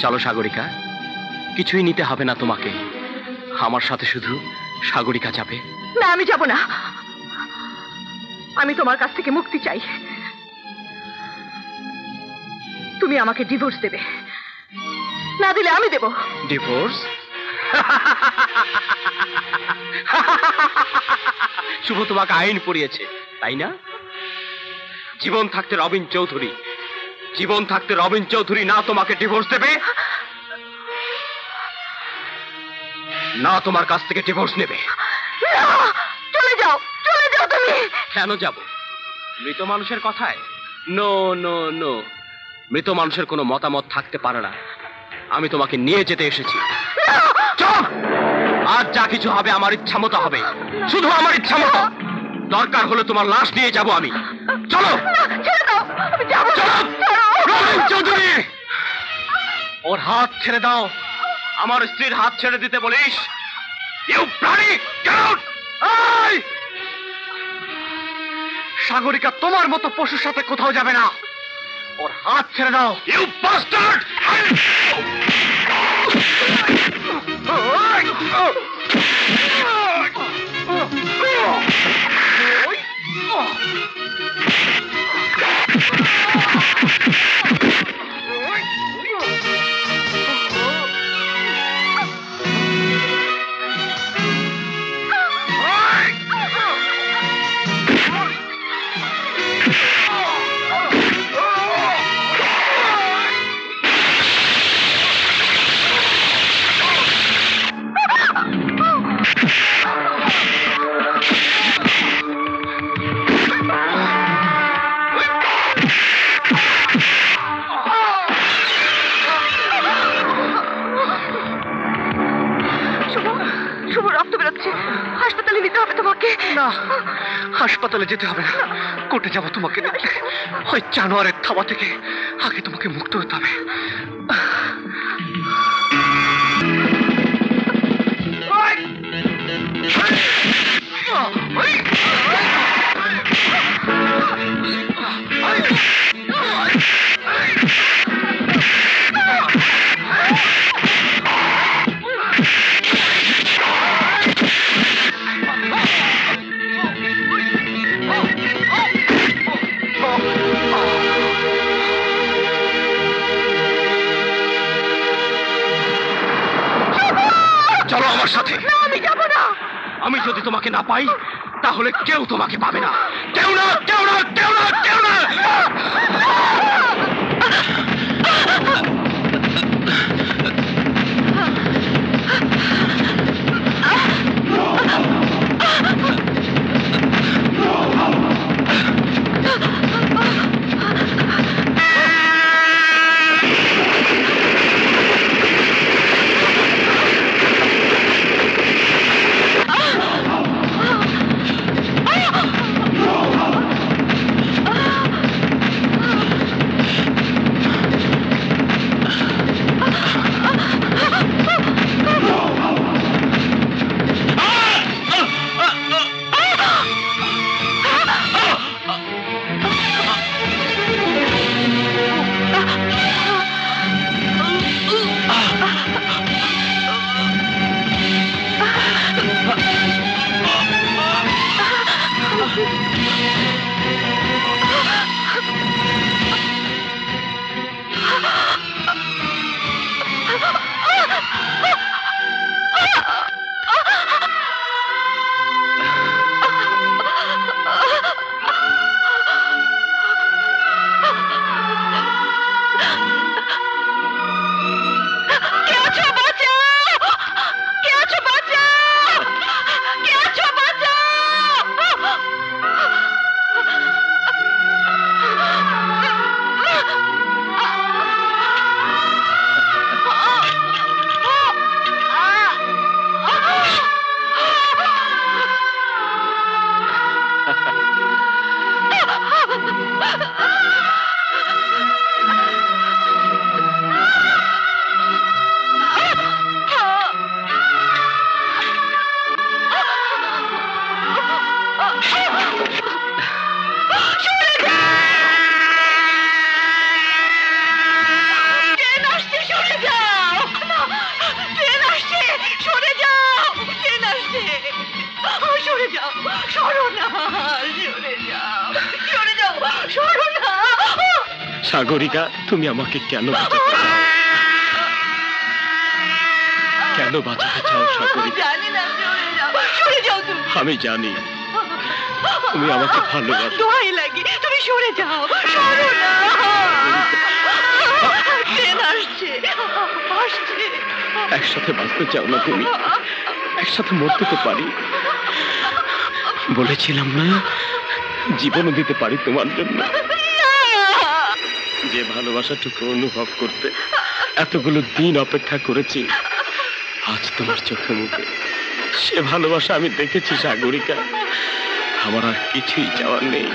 চলো সাগরিকা কিছুই নিতে হবে না তোমাকে। আমার সাথে শুধু সাগরিকা যাবে। না আমি যাব না। আমি তোমার কাছ থেকে মুক্তি চাই। তুমি আমাকে ডিভোর্স দেবে। না দিলে আমি দেব। ডিভোর্স শুভ তোমাকে আইন পড়িয়েছে তাই না? জীবন থাকতে রবিন চৌধুরী জীবন থাকতে রবিন চৌধুরী না তোমাকে ডিভোর্স দেবে না তোমার কাছ থেকে ডিভোর্স নেবে। চলে যাও চলে যাও তুমি! কেন যাব? মৃত মানুষের কথায়? নো নো নো মৃত মানুষের কোনো মতামত থাকতে পারে না। আমি তোমাকে নিয়ে যেতে এসেছি। চুপ! আজ যা কিছু হবে আমার ইচ্ছা মতো হবে। শুধু আমার ইচ্ছা মতো দরকার হলে তোমার লাশ নিয়ে যাব আমি। চলো। চৌধুরী। ওর হাত ছেড়ে দাও। আমার স্ত্রীর হাত ছেড়ে দিতে বলিস? ইউ প্রাণী! সাগরিকা তোমার মতো পশুর সাথে কোথাও যাবে না। ওর হাত ছেড়ে দাও। ইউ বাস্টার্ড হাসপাতালে যেতে হবে না। কোর্টে যাব তোমাকে নিতে ওই জানোয়ারের থাবা থেকে আগে তোমাকে মুক্ত হতে হবে। চলো আমার সাথে। না আমি যাব না। আমি যদি তোমাকে না পাই তাহলে কেউ তোমাকে পাবে না। কেউ না কেউ না কেউ না কেউ না। সাগরিকা তুমি আমাকে কেন বাঁচাতে চাও? কেন বাঁচাতে চাও সাগরিকা? আমি জানি। তুমি আমাকে ভালোবাসো। দোহাই লাগে। তুমি সরে যাও। সরো না। ট্রেন আসছে। আসছে। একসাথে বাঁচতে চাও না তুমি? একসাথে মরতে তো পারি। বলেছিলাম না জীবনও দিতে পারি তোমার জন্য। যে ভালোবাসাটুকু অনুভব করতে এতগুলো দিন অপেক্ষা করেছি, আজ তোমার চোখে মুখে। সে ভালোবাসা আমি দেখেছি, সাগরিকা। আমার আর কিছুই চাওয়ার নেই।